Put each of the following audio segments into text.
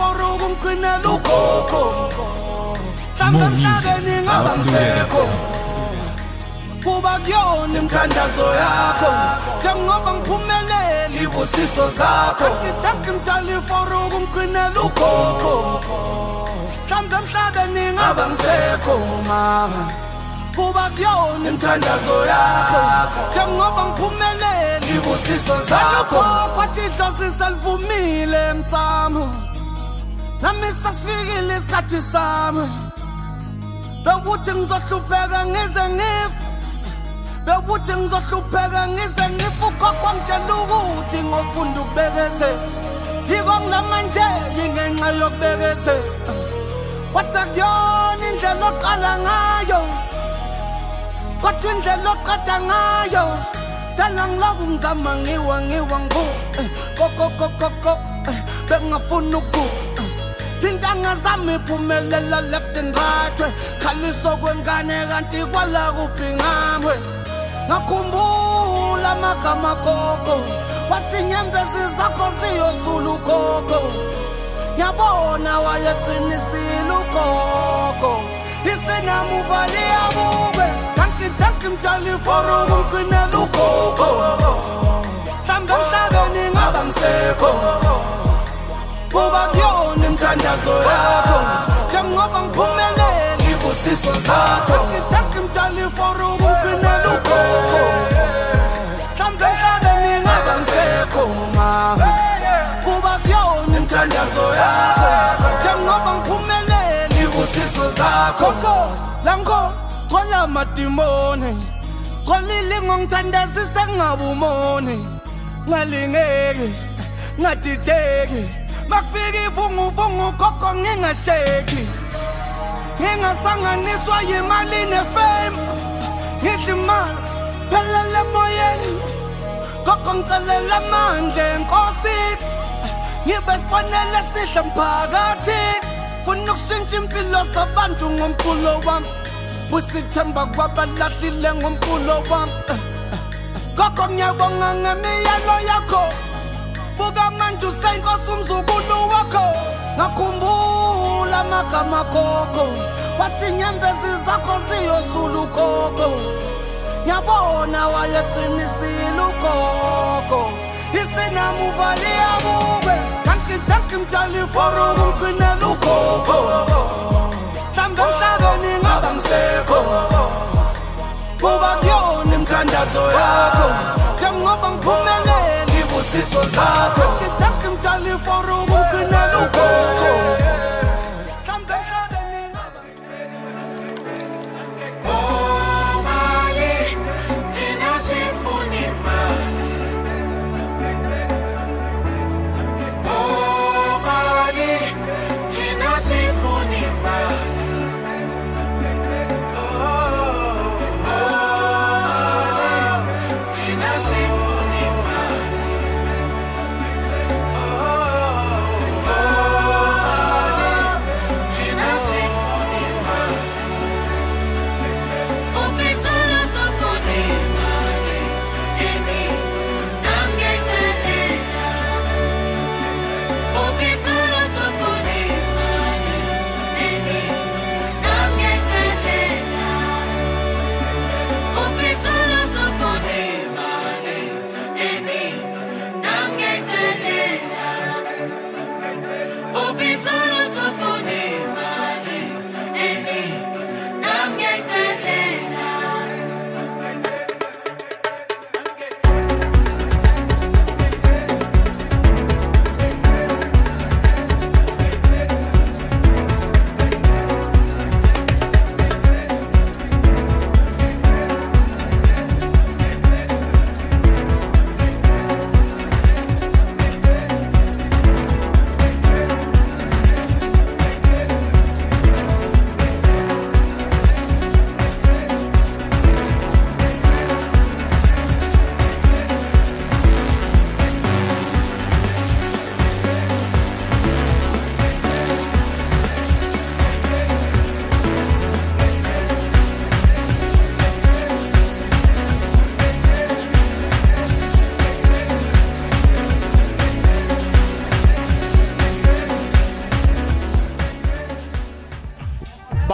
danke mdali for ukungcinela ugogo mhlawumbe More music, emhlabeni ngaba ngisekho kuba kuyona imithandazo yakho. Njengoba ngiphumelele ibusiso zakho. Danke mdali for ukungcinela ugogo mhlawumbe emhlabeni ngaba ngisekho mama kuba kuyona imithandazo yakho. Njengoba ngiphumelele ibusiso zakho. Kwathi idlozi selivumile emsamo nami sasifikile isikhathi sami. Bekuthi ngizohlupheka ngize ngife. Bekuthi ngizohlupheka ngize ngife. Ukhokho ngitshela ukuthi ngofunda ukubekezela yiko ngilamanje yingenxa yokubekezela wathi akuyona indlela oqala ngayo. Kodwa indlela oqeda ngayo. Dala ngiloku ngizama ngiwa ngiwa ngivu kokokokoko bengingafuni ukuvuka thintanga zami iphumelela left and right. Khaliso kwengane kanti kwala kuphi ngamwe? Ngakhumbula amagama koko wathi nyembezi zakho ziyosula ukoko ngiyabona wayeqinisile ukoko isenamuva liyabube danki danki mdali for ukungcinela ukoko mhlambe emhlabeni ngaba ngisekho qhuba kuyona imthandazo yakho. Njengoba ngiphumelele ibusiso zakho. Ngidanke mdali for ukungqinela ugogo mhlawumbe mhlawumbe ningaba ngisekho mama qhuba kuyona imthandazo yakho. Njengoba ngiphumelele ibusiso zakho. Lango chola madimone qolile ngongithandazise ngabumone ngalingeki ngadideki makufika ivunguvungu koko ngingasheki ngingasanganiswa yimali nefame. Ngidla imali phelele emoyeni. Koko ngicelela amandla enkosini ngibe sibonele esihle mphakathini funa ukushintsha impilo zabantu ngomculo wami. Busithemba kwabalahlile ngomculo wami. Koko ngiyabonga ngemiyalo yakho. Buka manje useyinkosi umzukulu wakho ngakhumbula amagama koko wathi nyembezi zakho ziyosula ukoko ngiyabona wayeqinisile ukoko isinamuva liyabube danki danki mdali for ukungcinela ukoko mhlambe emhlabeni ngaba ngisekho kuba kuyona imithandazo yakho. Njengoba ngiphumelele ibusiso zakho danki mdali for ukungcinela ukoko mhlambe emhlabeni ngaba Omali, thina sifuna imali. Omali, thina sifuna imali.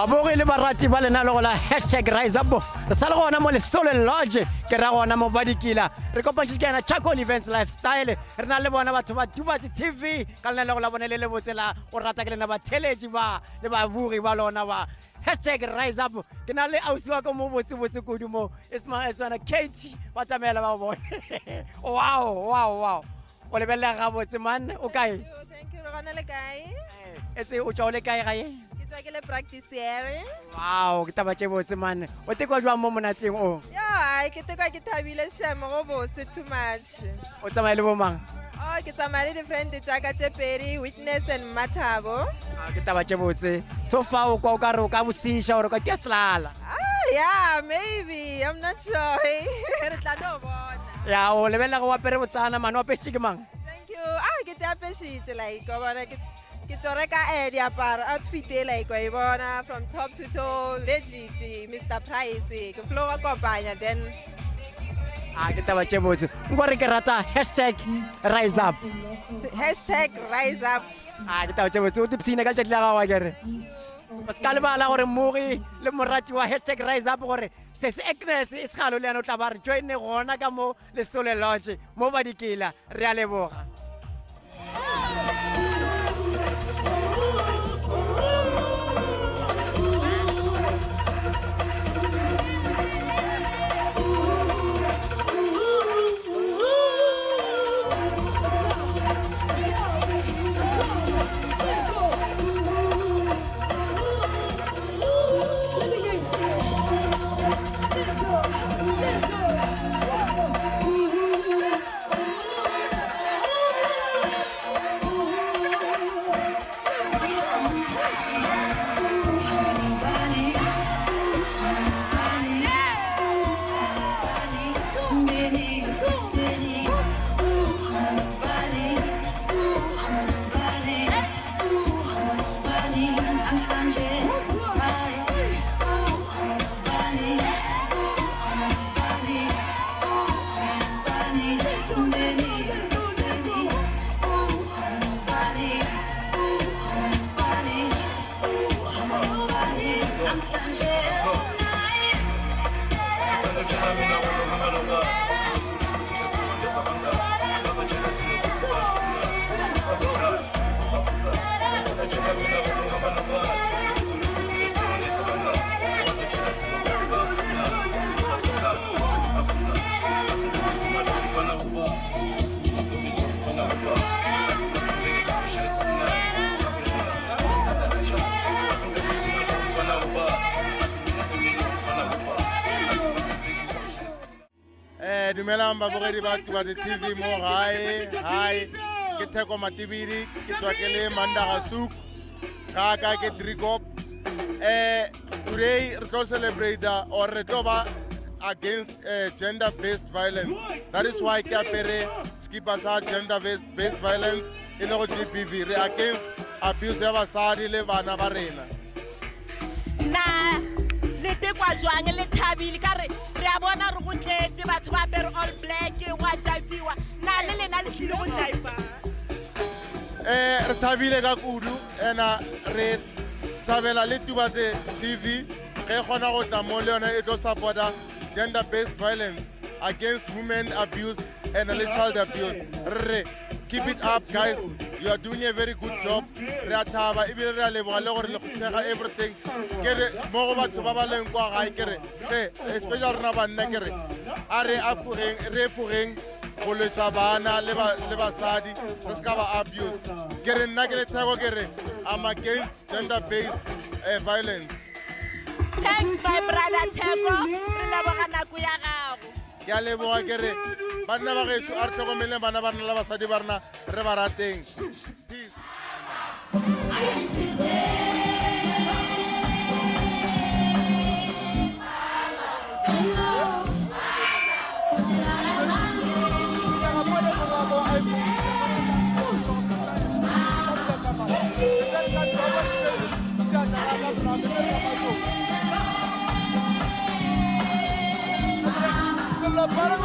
Barati ba lenalego la hashtag rise up. Re sa le gona mo lesole lodge ke ra gona mo badikila re kopantšhitse ke yana chacol events lifestyle. Re na le bona batho ba tubatse tv ka lenalego la bone le le botse la rata ke lena batheletši ba le babogi ba lona ba. Hashtag rise up ke na le ausi wa ka mo botsebotse kudu mo e swana kate ba tsamaela ba bone wow wow wow. O lebelela gabotse man o kae? Le o tswa o le kae gae Ke le practitioner. wow ke taba tse botse man o tekwa jwang mo monateng o Yo, ai ke tekwa ke thabile shame go bose too much. o tsamaya le bomang Oh, ke tsamaya le di-friend tsa ka tse pedi, Witness and Mathabo. Ah, ke taba tse botse so fa o kwa o ka re o ka bosiša gore ka ke selala Ah, yeah, maybe. I'm not sure. Re tla no bona. ya o lebelela go apere botsana mane o ke mang Thank you. Ah, ke te apeshitse like wa bona ke ke tlo reka eh diaparo outfit e like wa e bona from top to toe legit Mr Price ke flow wa kopanya then a ke taba tse botse ke rata hashtag rise up. Hashtag rise up. A ke taba tse botse o tipsine ka tšatši la gago a kere o se ka lebala gore mogi le morati wa hashtag rise up gore se se agnes e segalo le yana o tla ba re joine gona ka mo Lesolo Lodge mo badikela. Re a leboga Eh dumelang babogedi ba Tubatse TV mo gae. Hi. Ke Theko Matibidi, ke tswa ke le Mandaga Souk. Ka ka ke Driekop. Eh today re tlo celebrate or re tlo ba against uh, gender based violence. That is why ke apere skipa sa gender based violence e le go GBV re against abuse ya basadi le bana ba rena. na le tekwa jwang le thabile ka re re a bona re go tletse batho ba apere all black wa jaifiwa. Na le lena le tlile go jaifa? Eh re thabile ka kudu re thabela le tubatse tv ge kgona go tla mo le yone e tlo supporta gender based violence against women abuse and le child abuse. Keep it up guys you are doing a very good job. Re a thaba ebile re a leboga le gore le everything. Ke re mo go batho ba ba leng kwa gae ke re especially rona banna ke re a re afogeng re efogeng go lwesa bana le re ba abuse. Ke re nna ke le theko ke re am against gender based uh, violence. Thanks my brother nako ya gago ke a leboga ke re banna ba geso a re tlhokomeleng bana ba rena le basadi ba rena re ba rateng peace para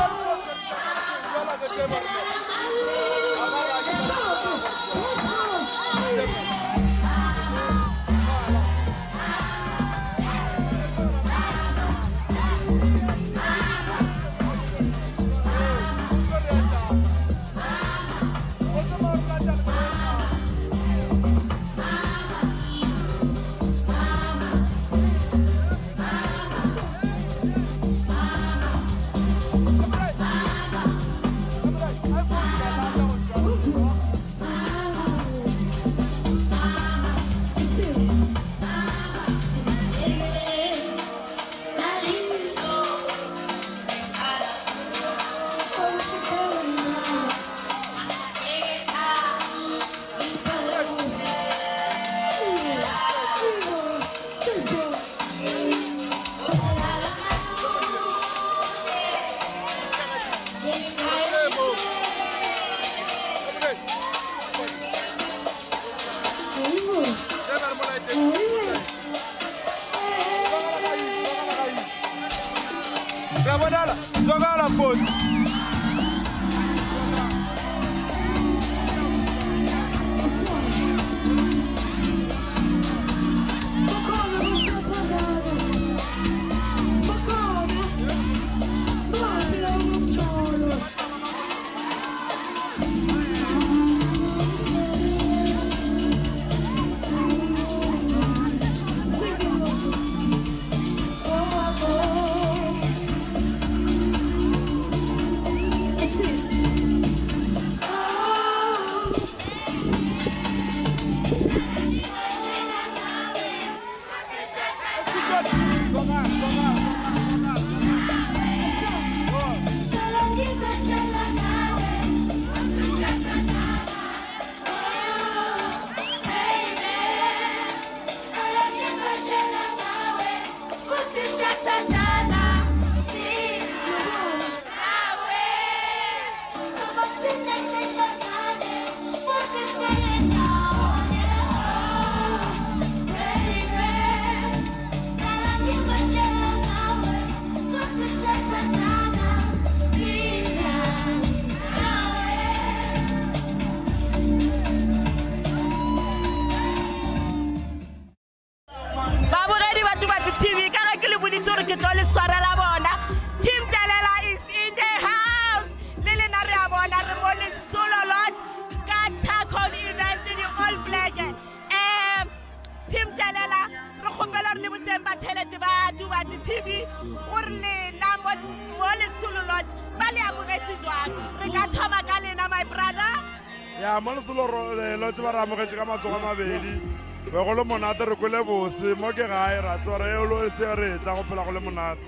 mo lesolo lotse ba re amogetse ka matsogo a mabedi. Be go le monate re kwele bose mo ke gae ra tse gore elo se re tla go phela go le monate.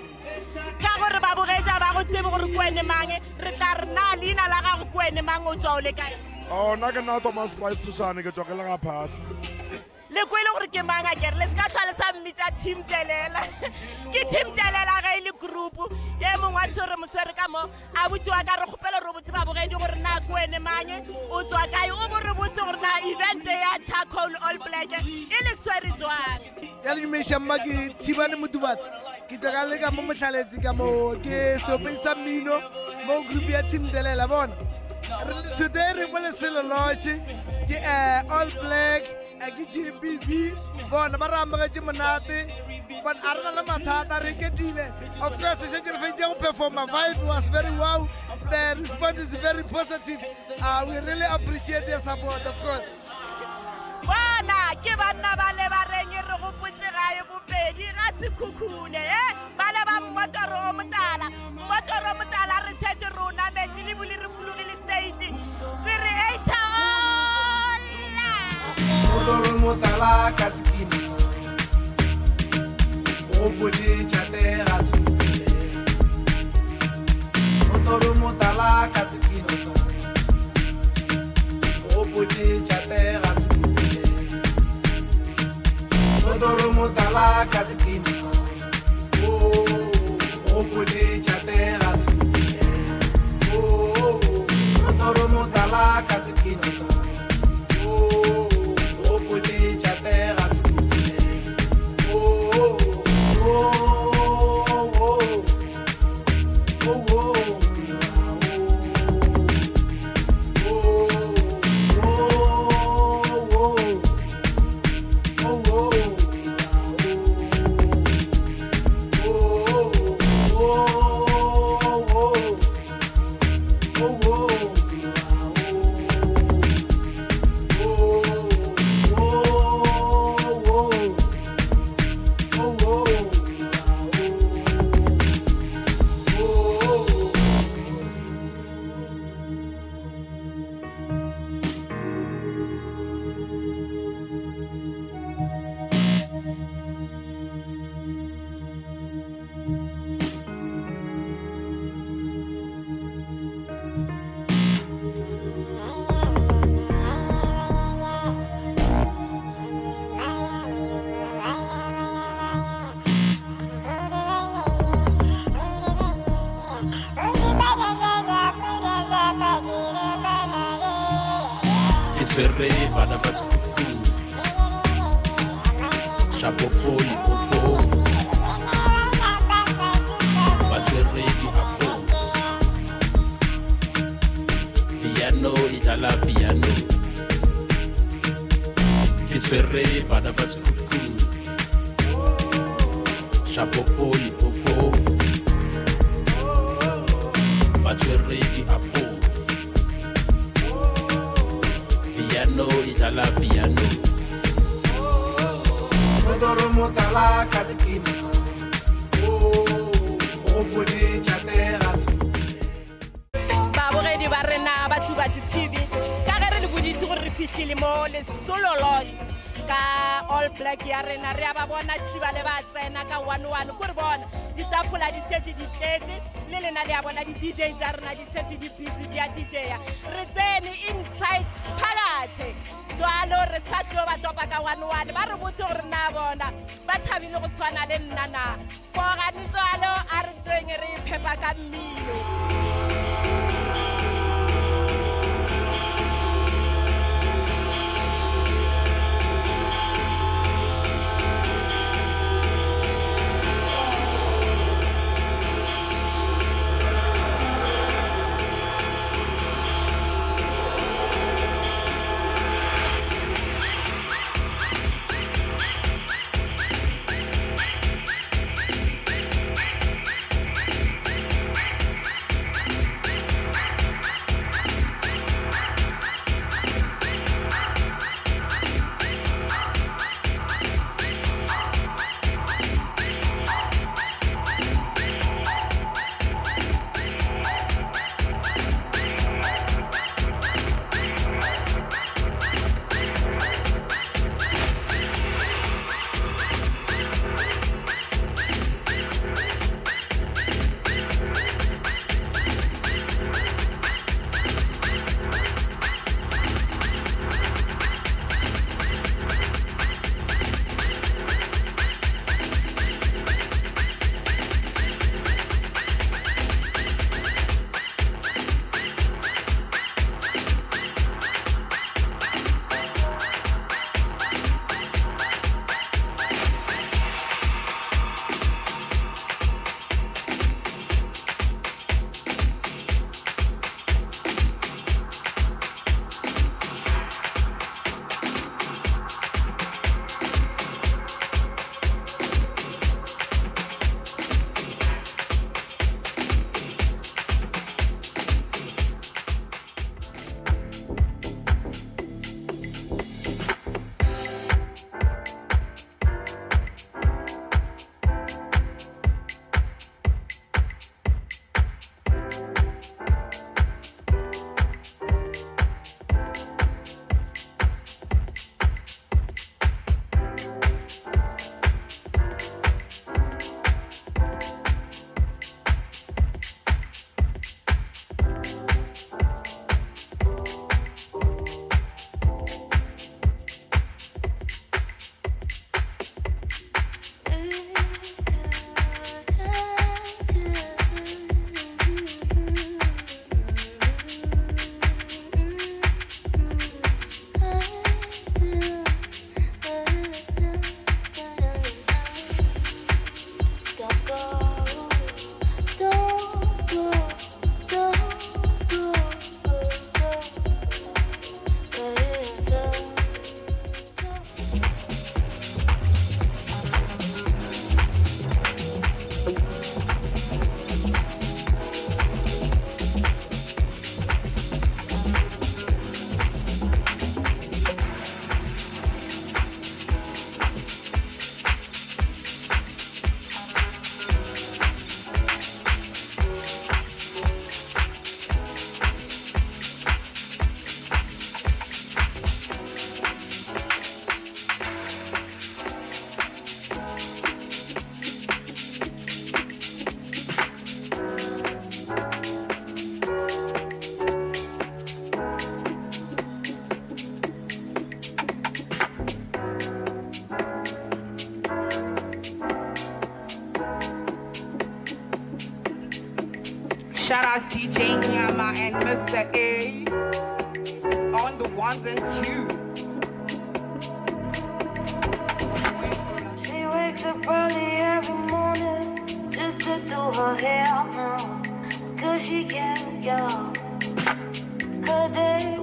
Ka gore ba bogetša ba go tsebe gore kwene mang re tla re na leina la gago kwene mang o tswa o le kae? Ona ke nna thomas spice sošane ke tswa ke le ga phatlha le kwele gore ke mang a kere? Le se ka tlhole sa mmitša team telela. Ke team telela ge e le group. Ye mongwe a swere moswere ka mo. A botsiwa ka re kgopela re botse babogedi gore na kwene mange o tswa kae? O bo re botse gore na event ya charcoal all black e le swere jwang? Ya le dumešang mma ke thibane motubatsa ke tswa ka le ka mo motlhaletsi ka mo. Ke seopeng sa mmino mo group ya team delela bona. Today re mo leselo loche ke um all black ke gbv bona ba re amogetse monate. Bona a re na le mathata re ketlile of course se šetse re feditse go performa vibe was very wow. The response is very positive. Uh, we really appreciate the support of course. Bona ke banna ba le ba reng re gopotse gae bobedi ga sekhukhune e ba le ba mmotoro o motala. Mmotoro o motala re šetse re o nametse le bole re fologile stage. Re re eitaola Odoro motala ka sekini o botse tšate ga se bopile Odoro motala ka sekini o botse tšate ga se bopile Odoro motala ka bebe bana basikuku shapopo ipopo batswere piano e piano. Ke tshwere bana ba ba ka one one ba re botse gore na bona. Ba thabile go tshwana le nna na. Foganetswalo a re tsweng re iphepa ka mmino. She wakes up early every morning just to do her hair now. Cause she gets young. Her day.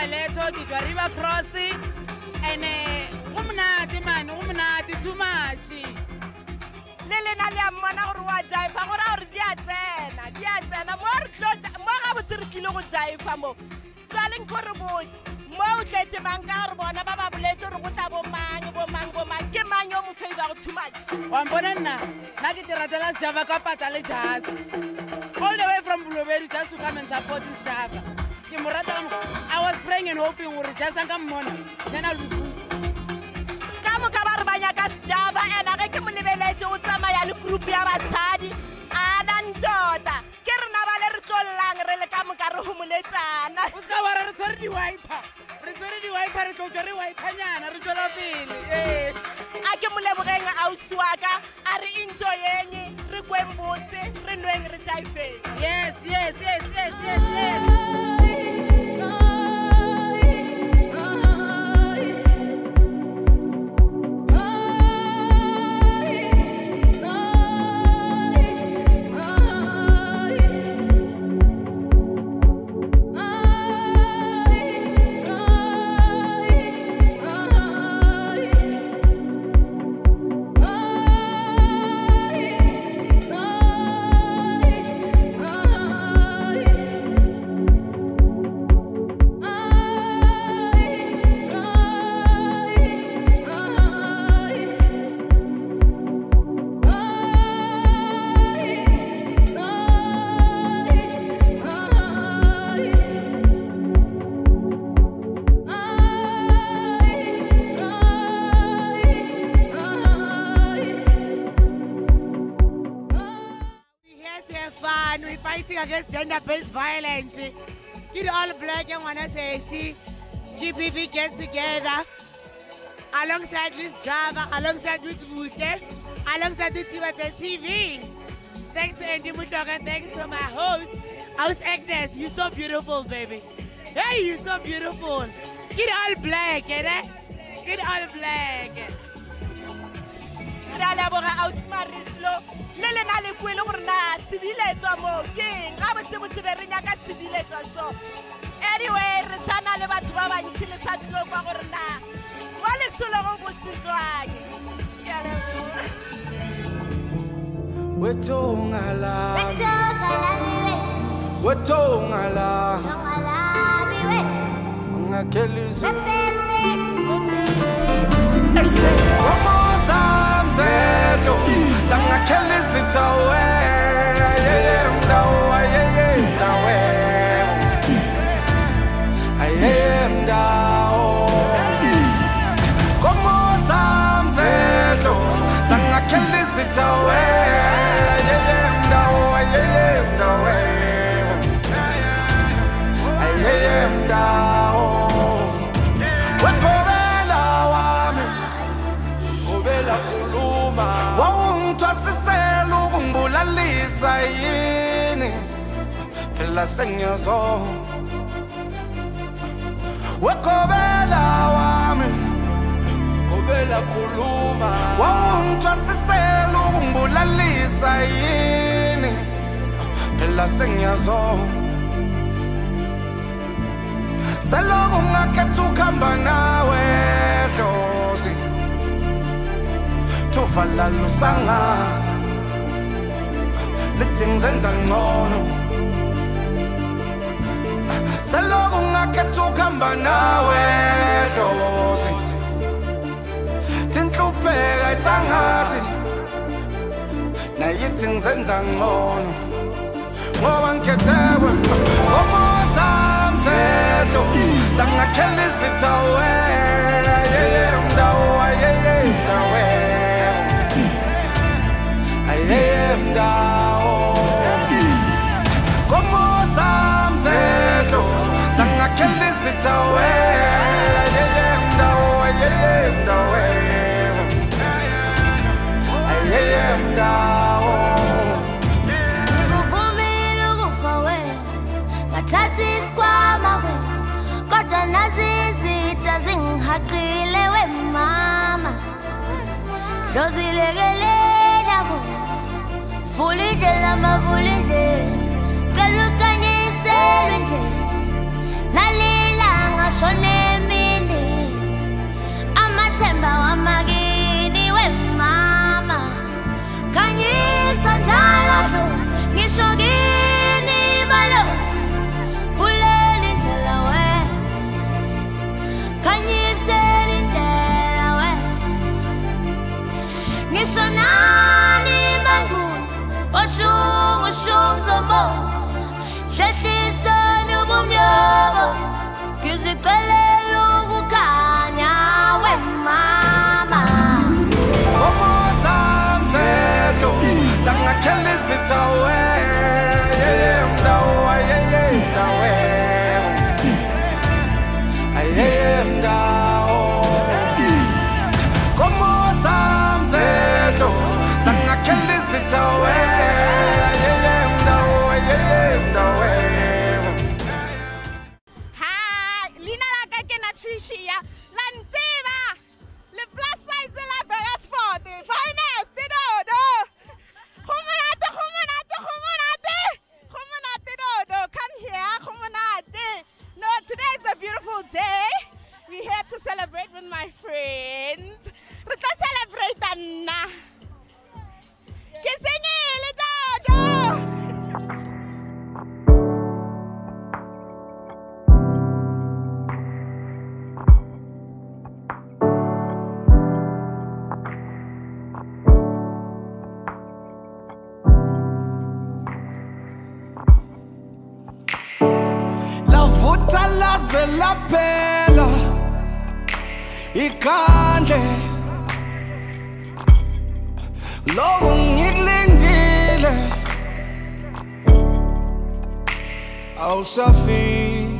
Maleto tswa river cross. And-e go monate mane go monate too much. Le lena le a mmona gore wa jaifa gore gore di a tsena di a tsena. Mo re tlo ja- mo ga botse re tlile go jaifa mo. Swaleng ko re botse mo o tletse mang ka gore bona ba ba boletse gore go tla bo mang bo mang bo mang. Ke mang yo mo favor too much? Wa mpona nna nna ke te ratela sejava ka pata le jas all the way from bulobedi just to come and support this java ke mo rata ka i was praying and hoping gore jas a ka mmona then i'll be good ka moka ba re ba nyaka sejaba ena ge ke mo lebeletse o tsamaya le group ya basadi ana ntota. Ke rena ba le re tlollang re le ka moka re homoletsana o seka wara re tshwere di-wiper re tshwere di-wiper re tlo tswa re wipernyana re tswela pele. Ee. A ke mo lebogeng ausi wa ka a re enjoyeng re kweng bose re nweng re jaifeng yes yes yes yes yes yes gender-based violence. Get all black and wanna say, see, GBV get together alongside this Java, alongside with Bushe, alongside with Tubatse TV. Thanks to Andy Mutoka, thanks to my host, House Agnes. You're so beautiful, baby. Hey, you're so beautiful. Get all black, eh? Get all black. Re a leboga ausi marislo le lena le kue le gore na sebiletswa mo? Keng ga botsebotse be re nyaka sebiletswa so. Anyway re sana le batho ba bantšhi le sa tlilo kwa gore na wa lesolo go bosetswang ke a leboga. Wetonga lami Wetonga lami Ngakhelisa Eshe Wamoza mzedlo Sangakheliza itawe Ayeye Phela sengiyazo Wekobela wami Kobela kuluma Wawungithwasisela ukungibulalisa yini Phela sengiyazo Selokhu ngakhetha ukuhamba nawe dlozi uvala lusangazi lithi ngizenza ngcono seloku ngakhetha ukuhamba nawe dlozi tintlupheka isangazi nayithi ngizenza ngcono. Ngoba ngikhethewe ngomozam zedlo zangakhela izithawe ayeye mndawo ayeye mndawe ayeye mndawo ngomozam ngathatha isikhwama wena kodwa nazi nalilanga shone emini amathemba wamakini wemama. Khanyisa njalo dlozi ngisho sicelela ukukhanya wemama. Omozamzelo sangakhela izitha wena lavuta laze laphela ikhandle loku ngikulindile awusafiki.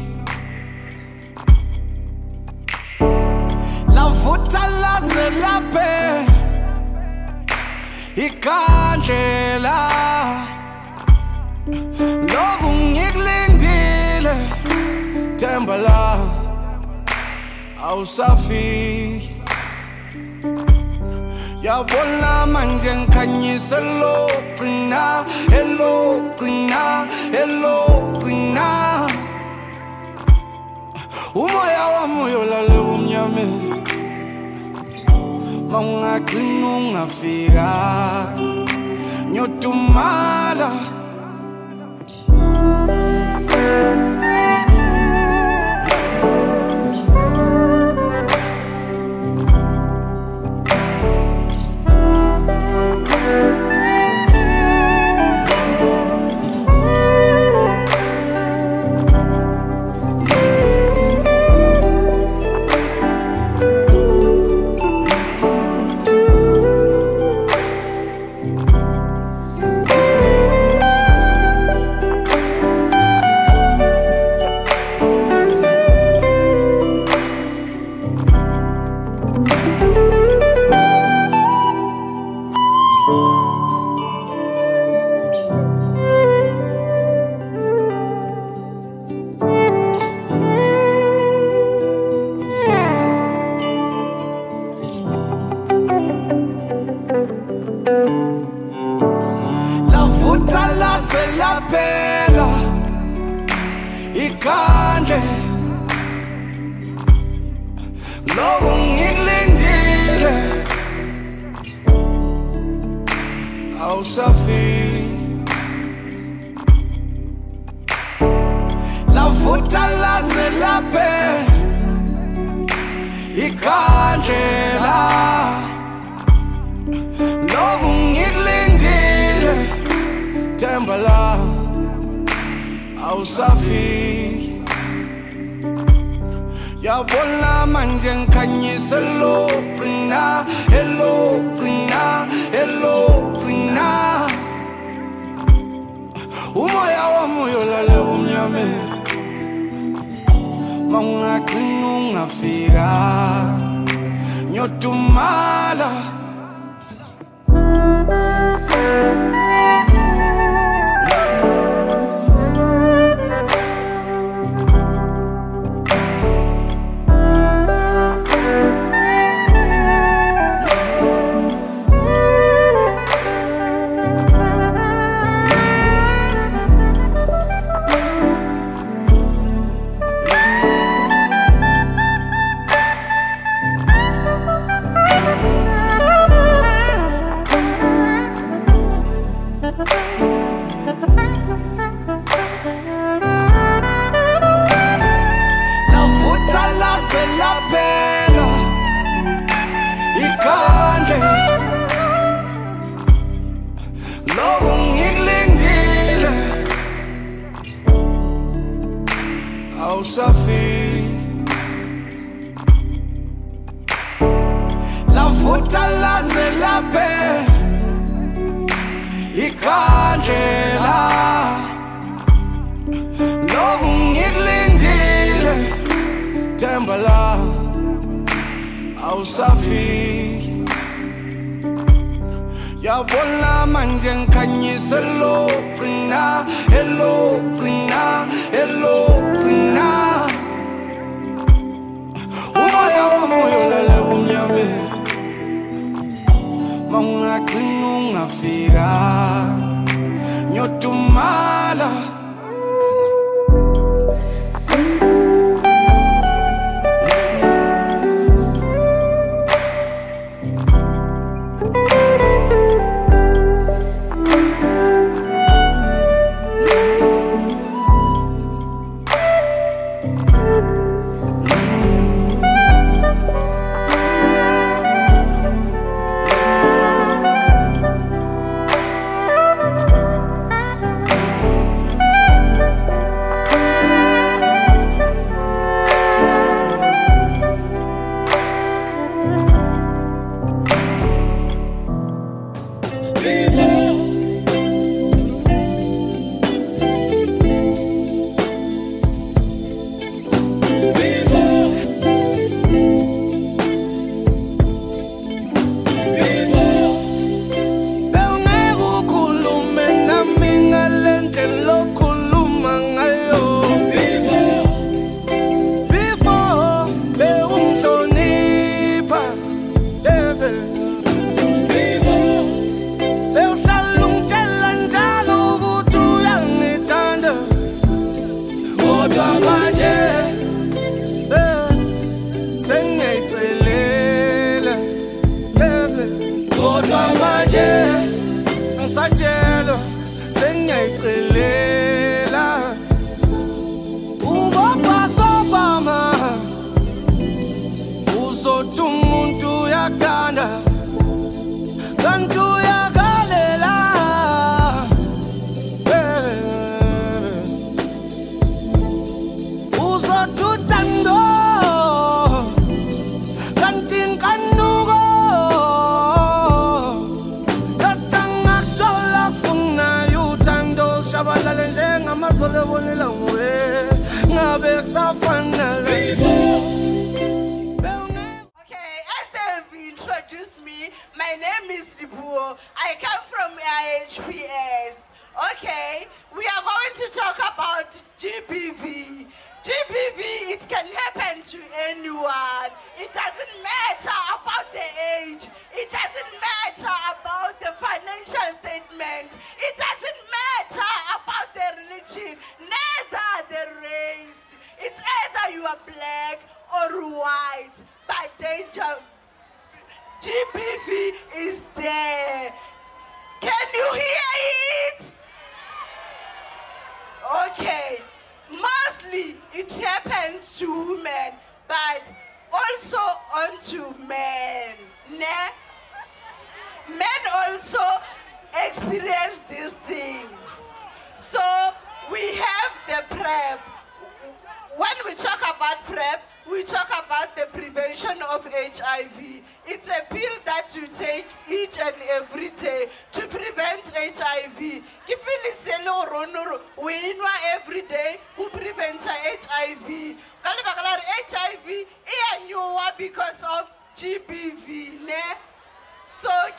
Lavuta laze laphela ikhandlela loku ngikulindile themba la awusafiki yabona manje ngikhanyisa elogcina elogcina elogcina umoya wami uyolale umnyameni mawungagcina ungafika. Nyotumala Thank Yabola manjen kanye selo prina hello prina hello prina. Umoya wa moyo lale umnyame. Manga kinu ngafika. Nyotumala. Thank you. usafi yabola manje ngikhanye selo qina elo qina elo qina umoya womoya olala bumnyameni mawungaqina ungafika nyotumala.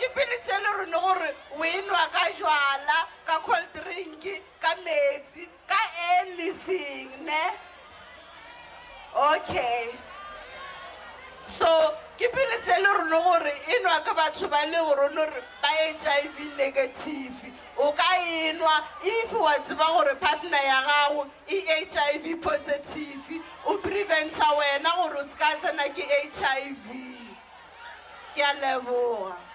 ke pilisi le rene gore o enwa ka jwala ka cold drink ka metsi ka anything ne? Okay. So ke pilisi le rene gore enwa ke batho ba le gorone gore ba hiv negative. O ka enwa if wa tseba gore partner ya gago e hiv positive o preventa wena gore o se ka tsena ke hiv ke a leboga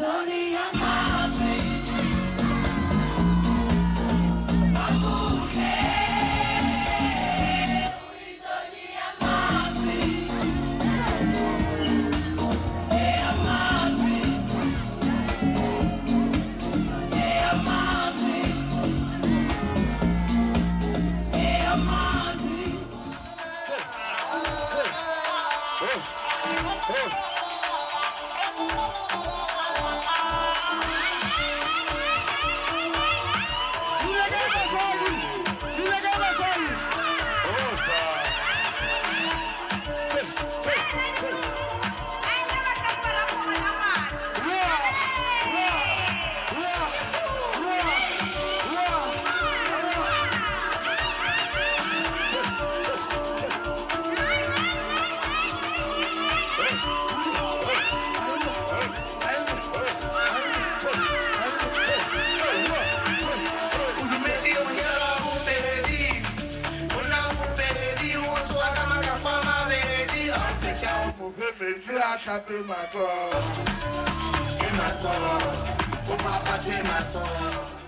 dunia mama meti akape mato. Emato. Upapate mato